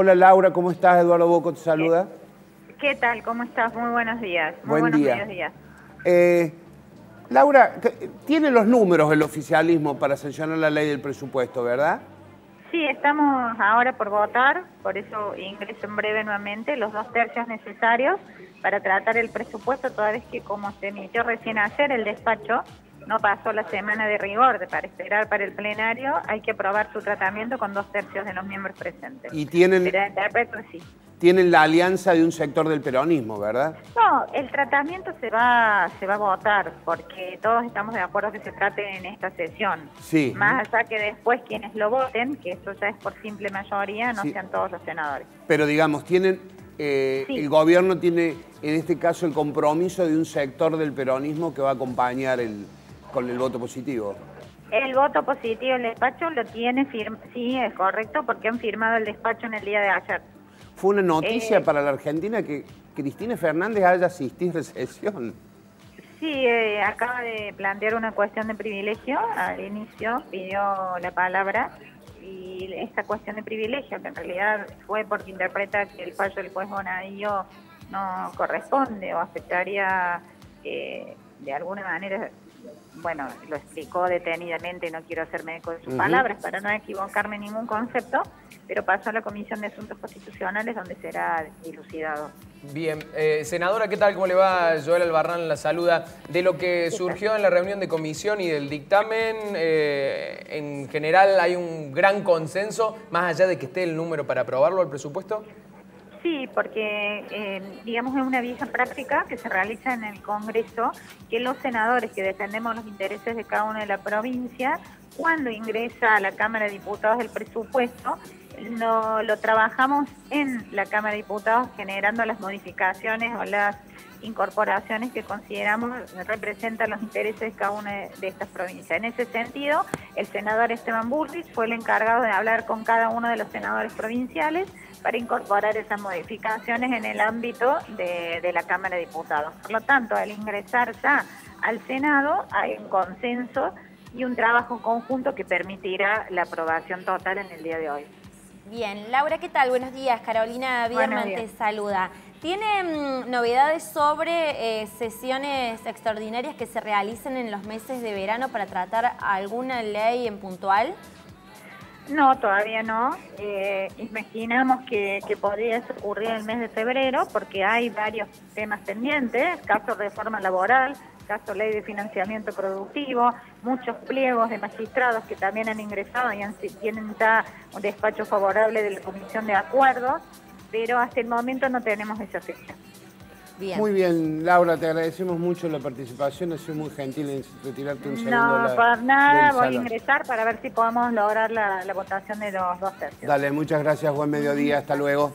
Hola Laura, ¿cómo estás? Eduardo Boco te saluda. ¿Qué tal? ¿Cómo estás? Muy buenos días. Muy buenos día. días. Eh, Laura, tiene los números el oficialismo para sancionar la ley del presupuesto, ¿verdad? Sí, estamos ahora por votar, por eso ingreso en breve nuevamente los dos tercios necesarios para tratar el presupuesto, toda vez que como se emitió recién ayer el despacho, no pasó la semana de rigor de para esperar para el plenario, hay que aprobar su tratamiento con dos tercios de los miembros presentes. Y tienen, Pero interpreto sí. tienen la alianza de un sector del peronismo, ¿verdad? No, el tratamiento se va, se va a votar porque todos estamos de acuerdo que se trate en esta sesión. Sí. Más allá que después quienes lo voten, que eso ya es por simple mayoría, no Sí. sean todos los senadores. Pero digamos, tienen, eh, Sí. el gobierno tiene en este caso el compromiso de un sector del peronismo que va a acompañar el, con el voto positivo. El voto positivo del despacho lo tiene firm sí, es correcto, porque han firmado el despacho en el día de ayer. Fue una noticia Eh. para la Argentina que Cristina Fernández haya asistido a sesión. Sí, eh, acaba de plantear una cuestión de privilegio. Al inicio pidió la palabra y esta cuestión de privilegio, que en realidad fue porque interpreta que el fallo del juez Bonadillo no corresponde o afectaría eh, de alguna manera, bueno, lo explicó detenidamente, no quiero hacerme eco de sus palabras para no equivocarme en ningún concepto, pero pasó a la Comisión de Asuntos Constitucionales donde será dilucidado. Bien, eh, senadora, ¿qué tal? ¿Cómo le va? Joel Albarrán la saluda. De lo que surgió en la reunión de comisión y del dictamen, eh, en general hay un gran consenso, más allá de que esté el número para aprobarlo al presupuesto. Sí, porque eh, digamos es una vieja práctica que se realiza en el Congreso que los senadores que defendemos los intereses de cada una de la provincia, cuando ingresa a la Cámara de Diputados el presupuesto, lo, lo trabajamos en la Cámara de Diputados generando las modificaciones o las incorporaciones que consideramos representan los intereses de cada una de estas provincias. En ese sentido, el senador Esteban Burris fue el encargado de hablar con cada uno de los senadores provinciales para incorporar esas modificaciones en el ámbito de la Cámara de Diputados. Por lo tanto, al ingresar ya al Senado hay un consenso y un trabajo conjunto que permitirá la aprobación total en el día de hoy. Bien, Laura, ¿qué tal? Buenos días. Carolina Bierman te saluda. ¿Tiene mm, novedades sobre eh, sesiones extraordinarias que se realicen en los meses de verano para tratar alguna ley en puntual? No, todavía no. Eh, imaginamos que, que podría ocurrir el mes de febrero porque hay varios temas pendientes, caso reforma laboral, caso ley de financiamiento productivo, muchos pliegos de magistrados que también han ingresado y han- tienen ya un despacho favorable de la Comisión de Acuerdos, pero hasta el momento no tenemos esa fecha. Bien. Muy bien, Laura, te agradecemos mucho la participación, has sido muy gentil en retirarte un segundo. No, la- por nada, voy a ingresar para ver si podemos lograr la, la votación de los dos tercios. Dale, muchas gracias, buen mediodía, hasta luego.